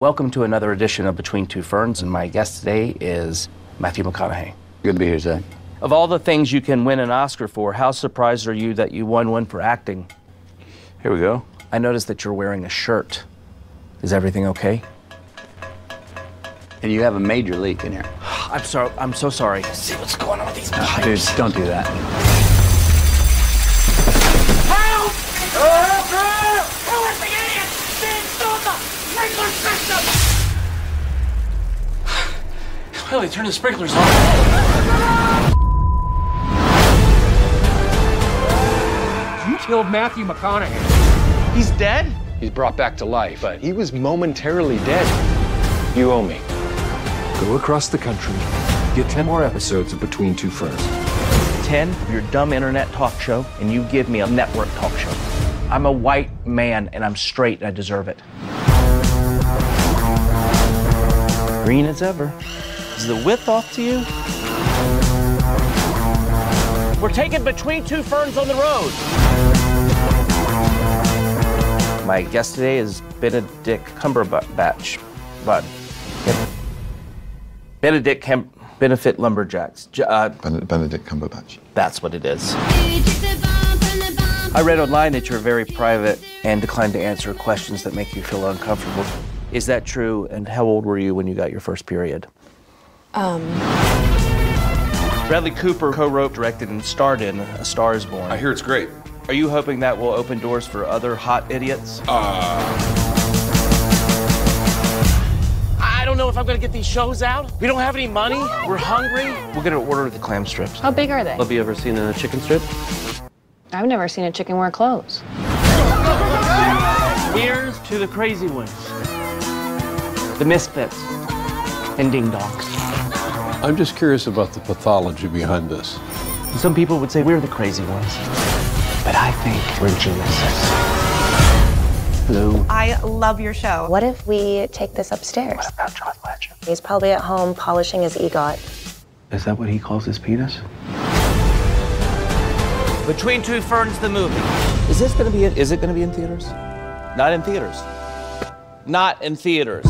Welcome to another edition of Between Two Ferns, and my guest today is Matthew McConaughey. Good to be here, Zach. Of all the things you can win an Oscar for, how surprised are you that you won one for acting? Here we go. I noticed that you're wearing a shirt. Is everything okay? And you have a major leak in here. I'm sorry. I'm so sorry. See what's going on with these Dude, don't do that. Help! Help! Help! Who is the idiot? They installed the sprinkler system! Well, they turned the sprinklers on. You killed Matthew McConaughey. He's dead? He's brought back to life, but he was momentarily dead. You owe me. Go across the country, get 10 more episodes of Between Two Ferns. 10, your dumb internet talk show, and you give me a network talk show. I'm a white man and I'm straight and I deserve it. Green as ever. Is the width off to you? We're taking between two ferns on the road. My guest today is Benedict Cumberbatch. But Benedict Cam- Benefit Lumberjacks. Uh, Benedict, Benedict Cumberbatch. that's what it is. I read online that you're very private and decline to answer questions that make you feel uncomfortable. Is that true? And how old were you when you got your first period? Um. Bradley Cooper co-wrote, directed, and starred in A Star Is Born. I hear it's great. Are you hoping that will open doors for other hot idiots? I don't know if I'm gonna get these shows out. We don't have any money. We're hungry. We're gonna order the clam strips. How big are they? Have you ever seen a chicken strip? I've never seen a chicken wear clothes. Here's to the crazy ones. The misfits. And ding dongs. I'm just curious about the pathology behind this. Some people would say we're the crazy ones. But I think we're geniuses. Hello. I love your show. What if we take this upstairs? What About John Legend. He's probably at home polishing his EGOT. Is that what he calls his penis? Between Two Ferns, the movie. Is this gonna be? Is it gonna be in theaters? Not in theaters. Not in theaters.